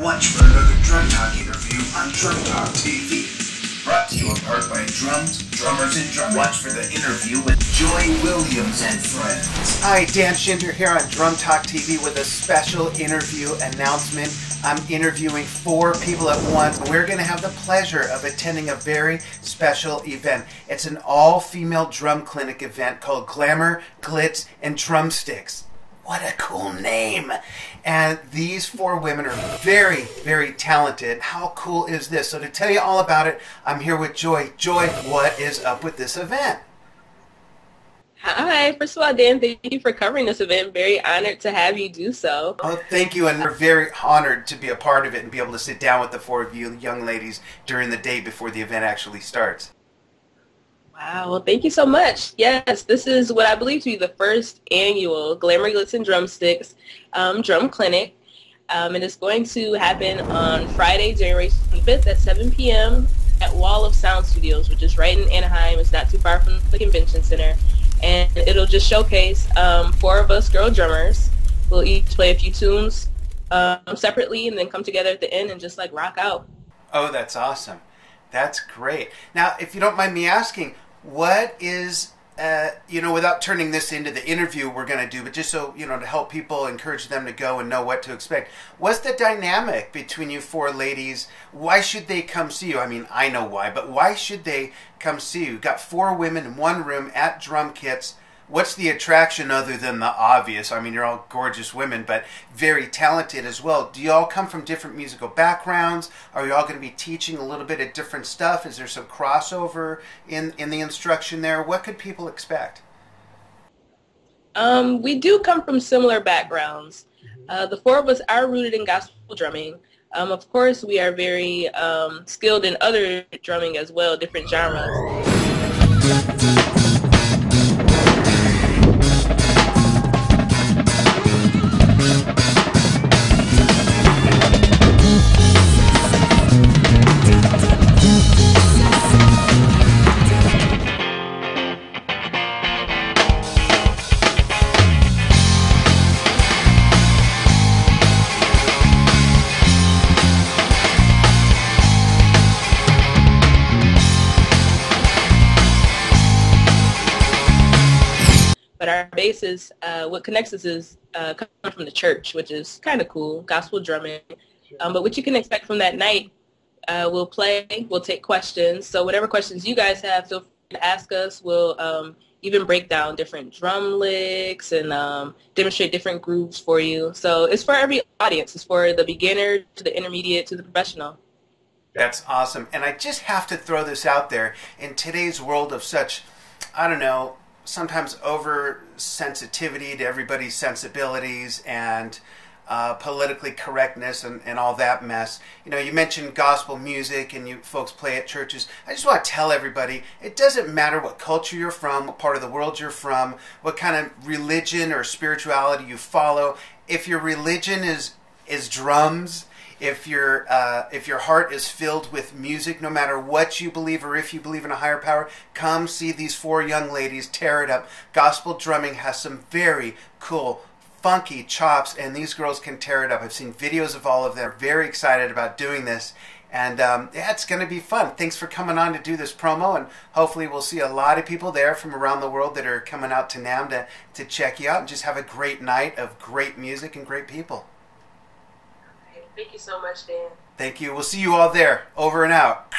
Watch for another Drum Talk interview on Drum Talk TV. Brought to you in part by Drums, Drummers, and Drummers. Watch for the interview with Joy Williams and friends. Hi, Dan Shinder here on Drum Talk TV with a special interview announcement. I'm interviewing four people at once. We're going to have the pleasure of attending a very special event. It's an all female drum clinic event called Glamour, Glitz, and Drumsticks. What a cool name! And these four women are very, very talented. How cool is this? So, to tell you all about it, I'm here with Joy. Joy, what is up with this event? Hi, first of all, Dan, thank you for covering this event. Very honored to have you do so. Oh, thank you, and we're very honored to be a part of it and be able to sit down with the four of you young ladies during the day before the event actually starts. Wow, well, thank you so much. Yes, this is what I believe to be the first annual Glamour Glitz and Drumsticks um, Drum Clinic. Um, and it's going to happen on Friday, January 25th at 7 p.m. at Wall of Sound Studios, which is right in Anaheim. It's not too far from the convention center. And it'll just showcase um, four of us girl drummers. We'll each play a few tunes um, separately and then come together at the end and just like rock out. Oh, that's awesome. That's great. Now, if you don't mind me asking, what is uh, you know without turning this into the interview we're going to do but just so you know to help people encourage them to go and know what to expect what's the dynamic between you four ladies? Why should they come see you? I mean i know why but why should they come see you? Got four women in one room at drum kits what's the attraction other than the obvious? I mean, you're all gorgeous women, but very talented as well. Do you all come from different musical backgrounds? Are you all going to be teaching a little bit of different stuff? Is there some crossover in in the instruction there? What could people expect? Um, we do come from similar backgrounds. Uh, the four of us are rooted in gospel drumming. Um, of course, we are very um, skilled in other drumming as well, different genres. But our base is uh, what connects us is uh, coming from the church, which is kind of cool, gospel drumming. Um, but what you can expect from that night, uh, we'll play, we'll take questions. So whatever questions you guys have, feel free to ask us. We'll um, even break down different drum licks and um, demonstrate different grooves for you. So it's for every audience. It's for the beginner to the intermediate to the professional. That's awesome. And I just have to throw this out there. In today's world of such, I don't know, sometimes over sensitivity to everybody's sensibilities and uh, politically correctness and, and all that mess. You know, you mentioned gospel music and you folks play at churches. I just want to tell everybody it doesn't matter what culture you're from, what part of the world you're from, what kind of religion or spirituality you follow. If your religion is is drums, if your uh, if your heart is filled with music, no matter what you believe or if you believe in a higher power, come see these four young ladies tear it up. Gospel drumming has some very cool, funky chops, and these girls can tear it up. I've seen videos of all of them. Very excited about doing this. And um, yeah, it's going to be fun. Thanks for coming on to do this promo, and hopefully we'll see a lot of people there from around the world that are coming out to NAMM to, to check you out and just have a great night of great music and great people. Thank you so much, Dan. Thank you. We'll see you all there. Over and out.